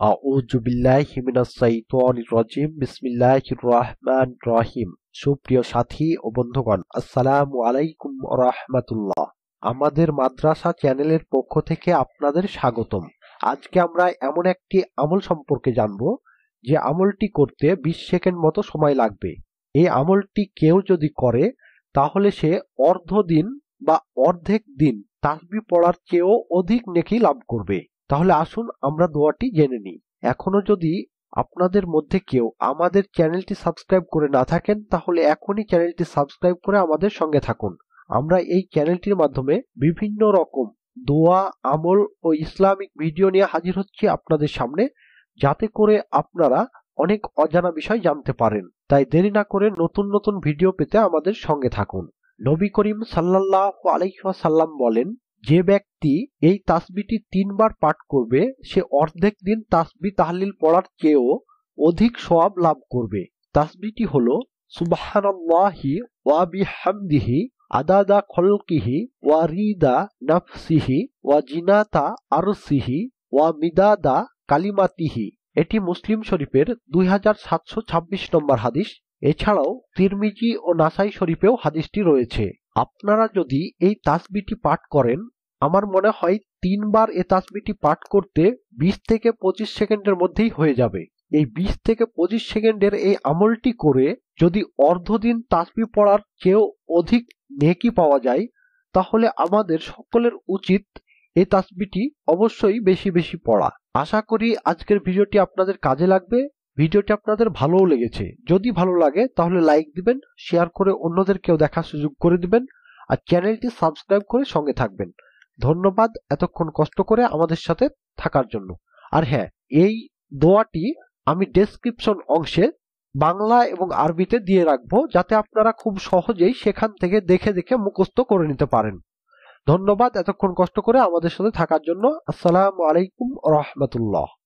রাজিম রহমানির রহিম সুপ্রিয় সাথী ওয়া আমাদের মাদ্রাসা চ্যানেলের পক্ষ থেকে আপনাদের স্বাগতম। আজকে আমরা এমন একটি আমল সম্পর্কে জানব, যে আমলটি করতে ২০ সেকেন্ড মতো সময় লাগবে। এই আমলটি কেউ যদি করে, তাহলে সে অর্ধ দিন বা অর্ধেক দিন তাসবি পড়ার চেয়েও অধিক নেকি লাভ করবে। তাহলে আসুন আমরা দোয়াটি জেনে নিই। এখনও যদি আপনাদের মধ্যে কেউ আমাদের চ্যানেলটি সাবস্ক্রাইব করে না থাকেন, তাহলে এখনই চ্যানেলটি সাবস্ক্রাইব করে আমাদের সঙ্গে থাকুন। আমরা এই চ্যানেলটির মাধ্যমে বিভিন্ন রকম দোয়া, আমল ও ইসলামিক ভিডিও নিয়ে হাজির হচ্ছি আপনাদের সামনে, যাতে করে আপনারা অনেক অজানা বিষয় জানতে পারেন। তাই দেরি না করে নতুন নতুন ভিডিও পেতে আমাদের সঙ্গে থাকুন। নবী করিম সাল্লাহ আলাইসাল্লাম বলেন যে ব্যক্তি এই তাসবিটি তিনবার পাঠ করবে, সে অর্ধেক দিন তাসবি তাহলিল পড়ার চেয়েও অধিক সওয়াব লাভ করবে। তাসবিটি হলো, সুবহানাল্লাহি ওয়া বিহামদিহি আদাদা খলকিহি ওয়া রিদা নাফসিহি ওয়া জিনাতা আরসিহি ওয়া মিদাদা কালিমাতিহি। এটি মুসলিম শরীফের দুই হাজার সাতশো ছাব্বিশ নম্বর হাদিস। এছাড়াও তিরমিজি ও নাসাই শরীফেও হাদিসটি রয়েছে। আপনারা যদি এই তাসবিটি পাঠ করেন আমার মনে হয় তিনবার এ তাসবিটি পাঠ করতে ২০ থেকে পঁচিশ সেকেন্ডের মধ্যেই হয়ে যাবে। এই ২০ থেকে পঁচিশ সেকেন্ডের এই আমলটি করে যদি অর্ধদিন তাসবি পড়ার চেয়েও অধিক নেকি পাওয়া যায়, তাহলে আমাদের সকলের উচিত এই তাসবিটি অবশ্যই বেশি বেশি পড়া। আশা করি আজকের ভিডিওটি আপনাদের কাজে লাগবে। ভিডিওটি আপনাদের ভালোও লেগেছে। যদি ভালো লাগে, তাহলে লাইক দিবেন, শেয়ার করে অন্যদেরকেও দেখার সুযোগ করে দিবেন, আর চ্যানেলটি সাবস্ক্রাইব করে সঙ্গে থাকবেন। ধন্যবাদ এতক্ষণ কষ্ট করে আমাদের সাথে থাকার জন্য। আর হ্যাঁ এই দোয়াটি আমি ডেসক্রিপশন অংশে বাংলা এবং আরবিতে দিয়ে রাখব, যাতে আপনারা খুব সহজেই সেখান থেকে দেখে দেখে মুখস্থ করে নিতে পারেন। ধন্যবাদ এতক্ষণ কষ্ট করে আমাদের সাথে থাকার জন্য। আসসালামু আলাইকুম রহমতুল্লাহ।